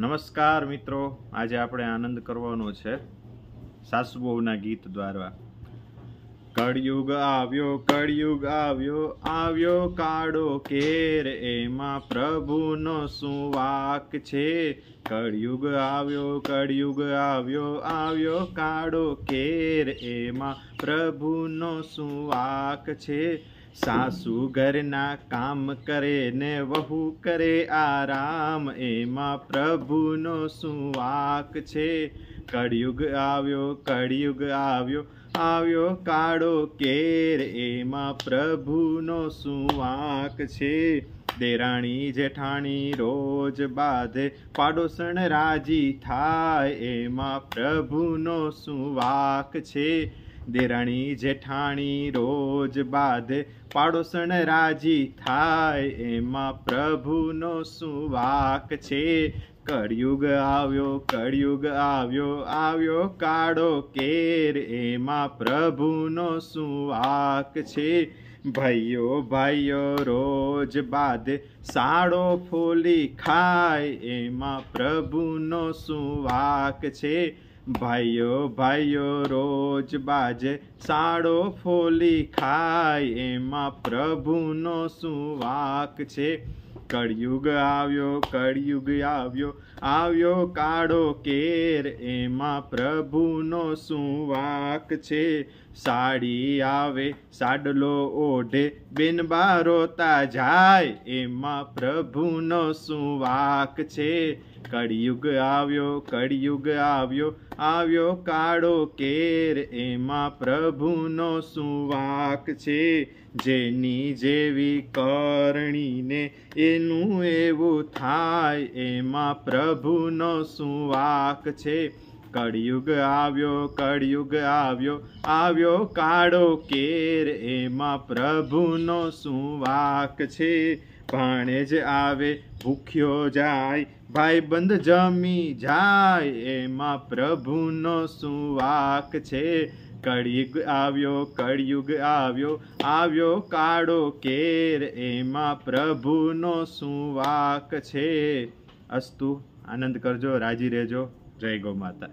નમસ્કાર મિત્રો. આજે આપણે આનંદ કરવાનો છે સાસુબહુના ગીત દ્વારા. કળયુગ આવ્યો કળયુગ આવ્યો આવ્યો કાળો કેર. એમાં પ્રભુનો શું વાક છે? કળયુગ આવ્યો કળયુગ આવ્યો આવ્યો કાળો કેર. એમાં પ્રભુનો શું વાક છે? સાસુ ઘરના કામ કરે ને વહુ કરે આરામ, એમાં પ્રભુનો શું વાક છે? કળિયુગ આવ્યો કળિયુગ આવ્યો આવ્યો કાળો કેર, એમાં પ્રભુનો શું વાક છે? દેરાણી જેઠાણી રોજ બાધે, પાડોસણ રાજી થાય, એમાં પ્રભુનો શું વાક છે? દેરાણી જેઠાણી રોજ બાદ પાડોસણ રાજી થાય, એમાં પ્રભુનો શું વાક છે? કળિયુગ આવ્યો કળિયુગ આવ્યો આવ્યો કાળો કેર, એમાં પ્રભુનો શું વાક છે? ભાઈઓ ભાઈઓ રોજ બાદ સાડો ફૂલી ખાય, એમાં પ્રભુનો શું વાક છે? ભાઈઓ ભાઈઓ, રોજ બાજે સાડો ફોલી ખાય, એમાં પ્રભુનો શું વાક છે? કળિયુગ આવ્યો કળિયુગ આવ્યો આવ્યો કાળો કેર, એમાં પ્રભુનો શું વાક છે? સાડી આવે, સાડલો ઓઢે બેન બારોતા જાય, એમાં પ્રભુનો શું વાક છે? કળયુગ આવ્યો, કળિયુગ આવ્યો આવ્યો કાળો કેર. એમાં પ્રભુનો શું વાક છે? જેની જેવી કરણીને એનું એવું થાય. એમાં પ્રભુનો શું વાક છે? કળિયુગ આવ્યો કળિયુગ આવ્યો આવ્યો કાળો કેર. એમાં પ્રભુનો શું વાક છે? ભાણે જ આવે, ભૂખ્યો જાય ભાઈબંધ જમી જાય, એમાં પ્રભુનો શું વાક છે? કળિયુગ આવ્યો કળિયુગ આવ્યો આવ્યો કાળો કેર, એમાં પ્રભુનો શું વાક છે? અસ્તુ, આનંદ કરજો, રાજી રહેજો. જય ગૌ માતા.